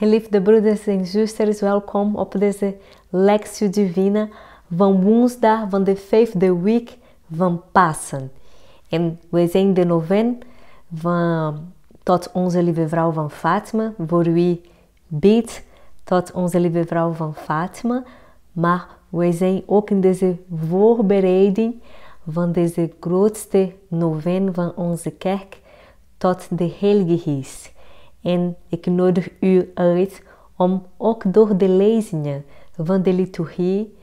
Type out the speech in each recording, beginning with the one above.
Geliefde broeders en zusters, welkom op deze lectie divina van woensdag van de vijfde week van Pasen. En we zijn de noven van tot onze lieve vrouw van Fatima, voor wie bid tot onze lieve vrouw van Fatima, maar we zijn ook in deze voorbereiding van deze grootste noven van onze kerk tot de Heilige Geest. En ik nodig u uit om ook door de lezingen van de liturgie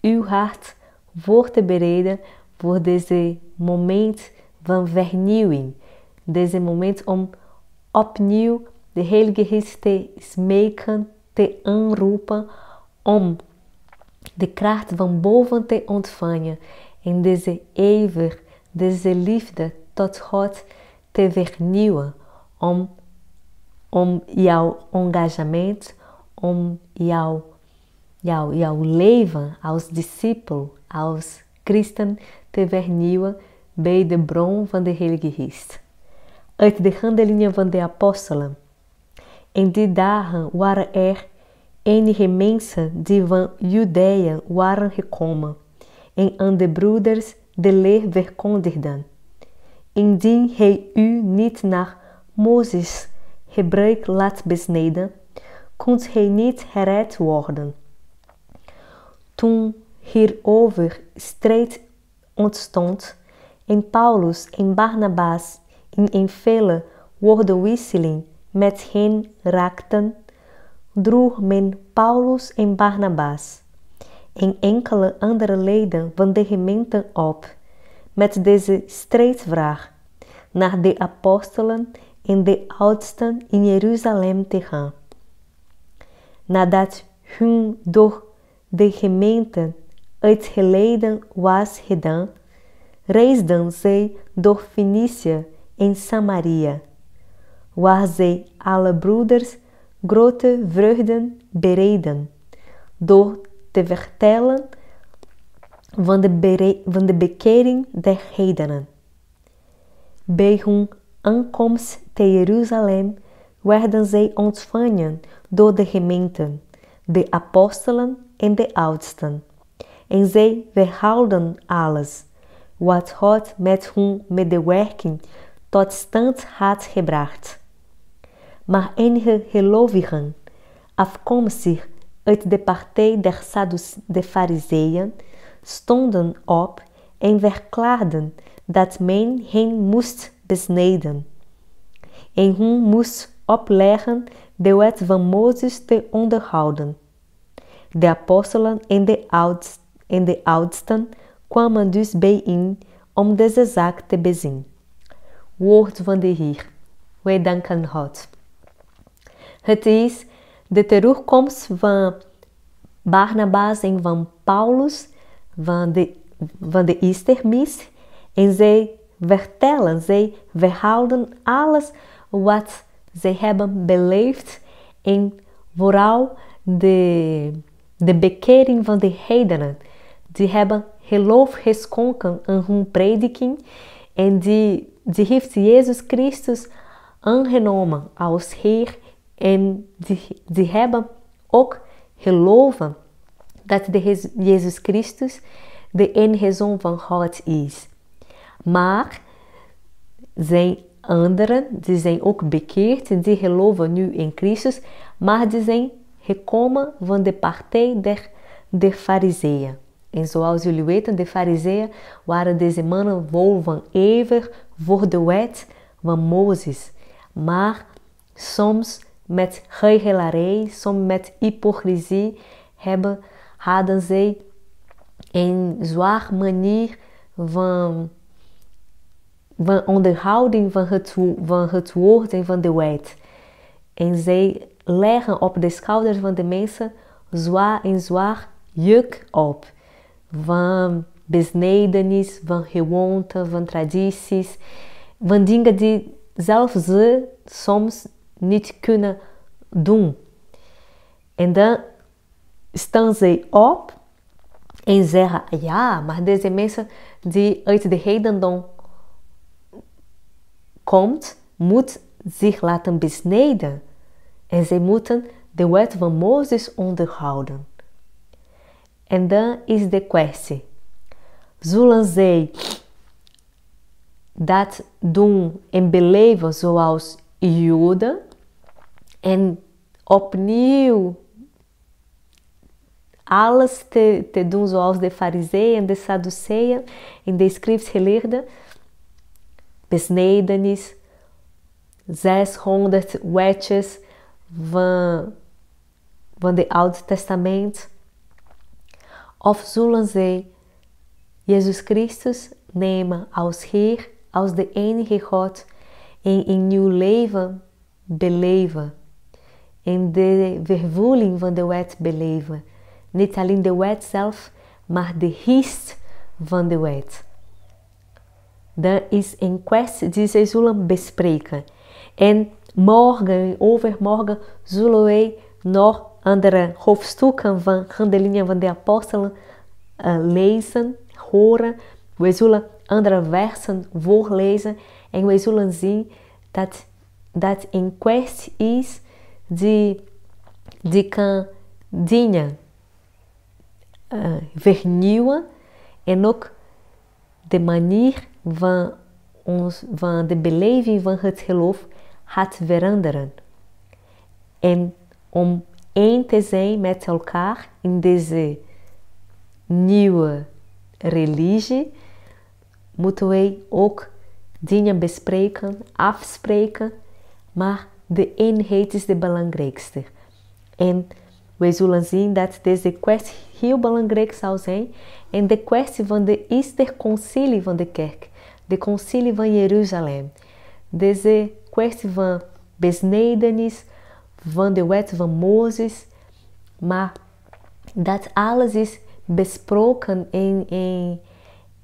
uw hart voor te bereiden voor deze moment van vernieuwing. Deze moment om opnieuw de Heilige Geest te smeken, te aanroepen om de kracht van boven te ontvangen en deze ijver, deze liefde tot God te vernieuwen om om jouw engagement, om jouw, jouw, jouw leven als discipel, als christen te vernieuwen bij de bron van de Heilige Geest. Uit de handelingen van de apostelen. In die dagen waren er enige mensen die van Judea waren gekomen en aan de broeders de leer verkondigden. Indien hij u niet naar Mozes gebruik laat besneden, kon hij niet gered worden. Toen hierover strijd ontstond en Paulus en Barnabas in een vele woordenwisseling met hen raakten, droeg men Paulus en Barnabas en enkele andere leden van de gemeente op met deze strijdvraag naar de apostelen en de oudsten in Jeruzalem te gaan. Nadat hun door de gemeente uitgeleden was gedaan, reisden zij door Fenicië en Samaria, waar zij alle broeders grote vreugden bereiden, door te vertellen van de, van de bekering der heidenen. Bij hun aankomst te Jeruzalem werden zij ontvangen door de gemeenten, de apostelen en de oudsten. En zij weerhouden alles wat God met hun medewerking tot stand had gebracht. Maar enige gelovigen, afkomstig uit de partij der de Fariseeën, stonden op en verklaarden dat men hen moest besneden. En hun moest opleggen de wet van Mozes te onderhouden. De apostelen en de, oudst, en de oudsten kwamen dus bijeen om deze zaak te bezien. Woord van de Heer. Wij danken God. Het is de terugkomst van Barnabas en van Paulus van de, van de Eastermis en zij vertellen, zij verhouden alles wat zij hebben beleefd en vooral de, de bekering van de heidenen. Die hebben geloof geschonken aan hun prediking en die, die heeft Jezus Christus aangenomen als Heer en die, die hebben ook geloven dat de Jezus Christus de enige Zoon van God is. Maar zijn anderen, die zijn ook bekeerd die geloven nu in Christus, maar die zijn gekomen van de partij der de fariseeën. En zoals jullie weten, de fariseeën waren deze mannen vol van ijver voor de wet van Mozes. Maar soms met huichelarij, soms met hypocrisie hebben, hadden zij een zwaar manier van van onderhouding van het, van het woord en van de wet. En zij leggen op de schouders van de mensen zwaar en zwaar juk op. Van besnedenis, van gewoonten, van tradities. Van dingen die zelfs ze soms niet kunnen doen. En dan staan zij op en zeggen, ja, maar deze mensen die uit de heidendom komt, moet zich laten besnijden. En zij moeten de wet van Mozes onderhouden. En dan is de kwestie. Zullen zij dat doen en beleven zoals Joden en opnieuw alles te, te doen zoals de fariseeën de sadduceeën en de schriftgeleerden? Besnedenis, 600 wetjes van, van het Oude Testament. Of zullen zij Jezus Christus nemen als Heer, als de enige God en in nieuw leven beleven. En de vervoeling van de wet beleven. Niet alleen de wet zelf, maar de geest van de wet. Dat is een kwestie die zij zullen bespreken. En morgen, overmorgen, zullen wij nog andere hoofdstukken van Handelingen van de Apostelen uh, lezen, horen. We zullen andere versen voorlezen en we zullen zien dat dat een kwestie is die, die kan dienen, uh, vernieuwen en ook de manier van, ons, van de beleving van het geloof gaat veranderen. En om één te zijn met elkaar in deze nieuwe religie, moeten wij ook dingen bespreken, afspreken, maar de eenheid is de belangrijkste. En wij zullen zien dat deze kwestie heel belangrijk zal zijn en de kwestie van de eerste concilie van de kerk, de concilie van Jeruzalem. Deze kwestie van besnedenis, van de wet van Mozes, maar dat alles is besproken en,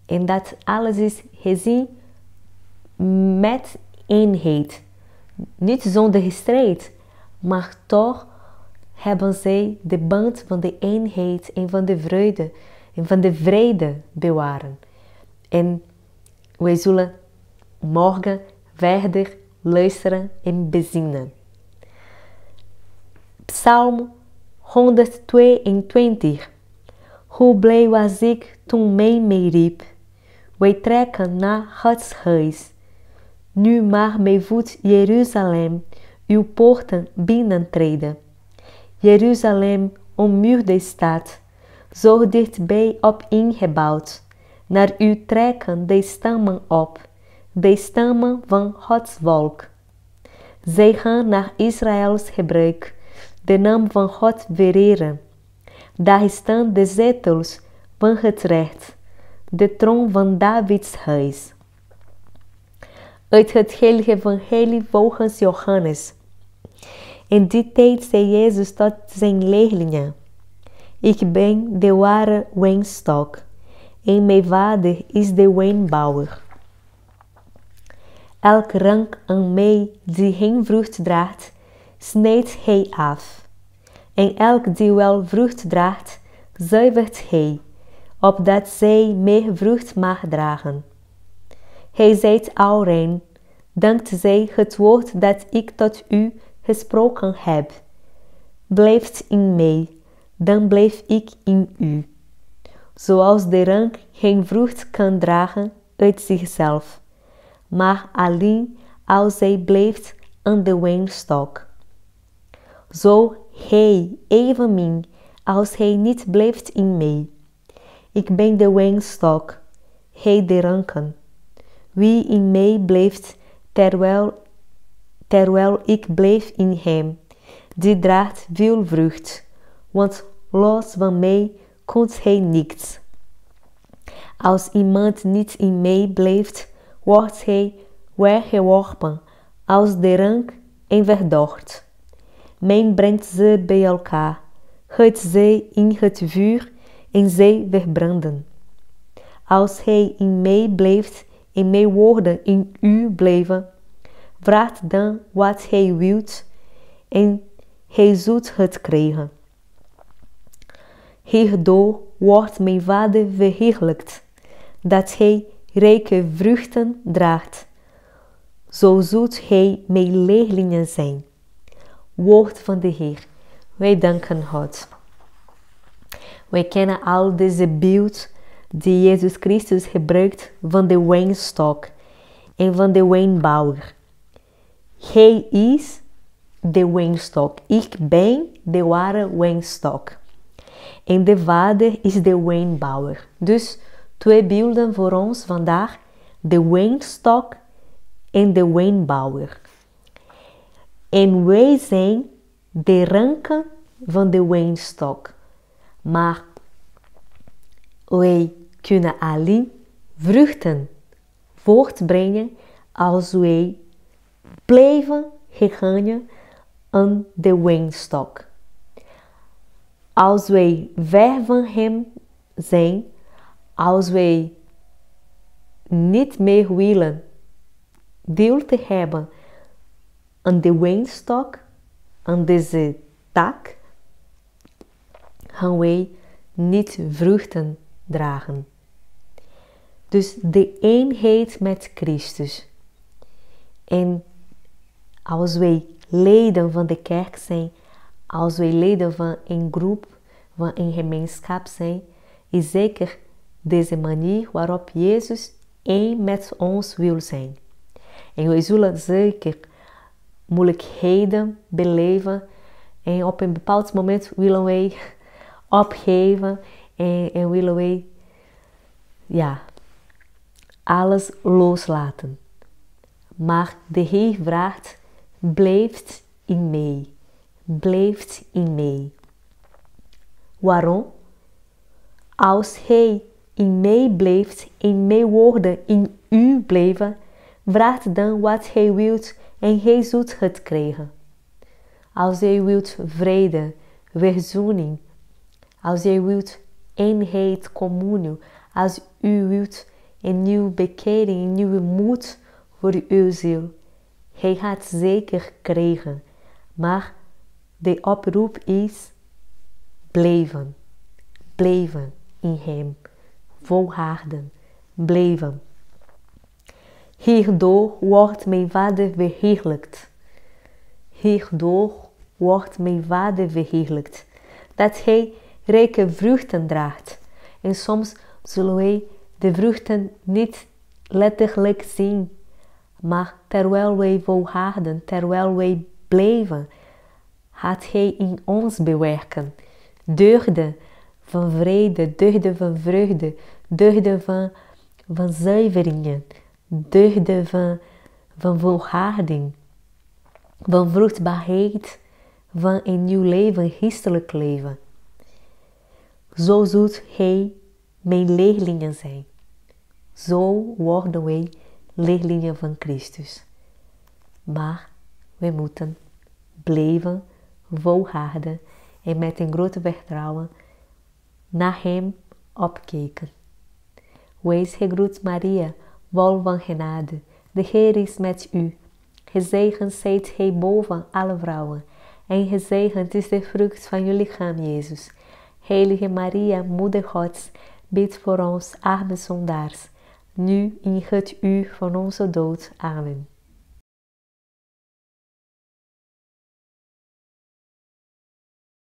en, dat alles is gezien met eenheid. Niet zonder strijd, maar toch hebben zij de band van de eenheid en van de vreugde en van de vrede bewaren. En wij zullen morgen verder luisteren en bezinnen. Psalm 122 Hoe blij was ik toen mij meeriep. Wij trekken naar Gods huis. Nu maar mij voet Jeruzalem, uw poorten binnentreden. Jeruzalem, ommuurde stad, zo dichtbij op ingebouwd. Naar u trekken de stammen op, de stammen van Gods volk. Zij gaan naar Israëls gebruik, de naam van God vereren. Daar staan de zetels van het recht, de troon van Davids huis. Uit het heilige evangelie volgens Johannes. In die tijd zei Jezus tot zijn leerlingen, Ik ben de ware wijnstok mijn vader is de wijnbouwer. Elk rank aan mij die geen vrucht draagt, snijdt hij af. En elk die wel vrucht draagt, zuivert hij, opdat zij meer vrucht mag dragen. Hij zijt alrein, dankzij het woord dat ik tot u gesproken heb. Blijft in mij, dan blijf ik in u. Zoals de rank geen vrucht kan dragen uit zichzelf, maar alleen als zij blijft aan de wijnstok. Zo hij evenmin als hij niet blijft in mij. Ik ben de wijnstok, hij de ranken. Wie in mij blijft, terwijl terwijl ik blijf in hem. Die draagt veel vrucht, want los van mij komt hij niets. Als iemand niet in mij blijft, wordt hij weggeworpen als de rank en verdord. Men brengt ze bij elkaar, gooit ze in het vuur en zij verbranden. Als hij in mij blijft en mijn woorden in u blijven, vraagt dan wat hij wilt en hij zult het krijgen. Hierdoor wordt mijn vader verheerlijkt, dat hij rijke vruchten draagt. Zo zult hij mijn leerlingen zijn. Woord van de Heer. Wij danken God. Wij kennen al deze beeld die Jezus Christus gebruikt van de wijnstok en van de wijnbouwer. Hij is de wijnstok. Ik ben de ware wijnstok. En de vader is de wijnbouwer. Dus twee beelden voor ons vandaag. De wijnstok en de wijnbouwer. En wij zijn de ranken van de wijnstok. Maar wij kunnen alleen vruchten voortbrengen als wij blijven gehangen aan de wijnstok. Als wij ver van hem zijn, als wij niet meer willen deel te hebben aan de wijnstok, aan deze tak, gaan wij niet vruchten dragen. Dus de eenheid met Christus. En als wij leden van de kerk zijn, als wij leden van een groep, van een gemeenschap zijn, is zeker deze manier waarop Jezus één met ons wil zijn. En wij zullen zeker moeilijkheden beleven en op een bepaald moment willen wij opgeven en, en willen wij ja, alles loslaten. Maar de Heer vraagt, blijft in mij, blijft in mij. Waarom? Als Hij in mij blijft en mijn woorden in u blijven, vraagt dan wat Hij wilt en Hij zult het krijgen. Als Hij wilt vrede, verzoening, als Hij wilt eenheid, communie, als u wilt een nieuwe bekering, een nieuwe moed voor uw ziel. Hij gaat zeker krijgen, maar de oproep is blijven, blijven in Hem, volharden, blijven. Hierdoor wordt mijn Vader verheerlijkt. Hierdoor wordt mijn Vader verheerlijkt, dat Hij rijke vruchten draagt. En soms zullen wij de vruchten niet letterlijk zien, maar terwijl wij volharden, terwijl wij blijven, gaat Hij in ons bewerken. Deugden van vrede, deugden van vreugde, deugden van, van zuiveringen, deugden van, van volharding, van vruchtbaarheid, van een nieuw leven, geestelijk leven. Zo zult Hij mijn leerlingen zijn. Zo worden wij leerlingen van Christus. Maar we moeten blijven volharden en met een grote vertrouwen naar Hem opkijken. Wees gegroet Maria, vol van genade. De Heer is met u. Gezegend zijt Hij boven alle vrouwen. En gezegend is de vrucht van uw lichaam, Jezus. Heilige Maria, Moeder Gods, bid voor ons arme zondaars, nu in het uur van onze dood. Amen.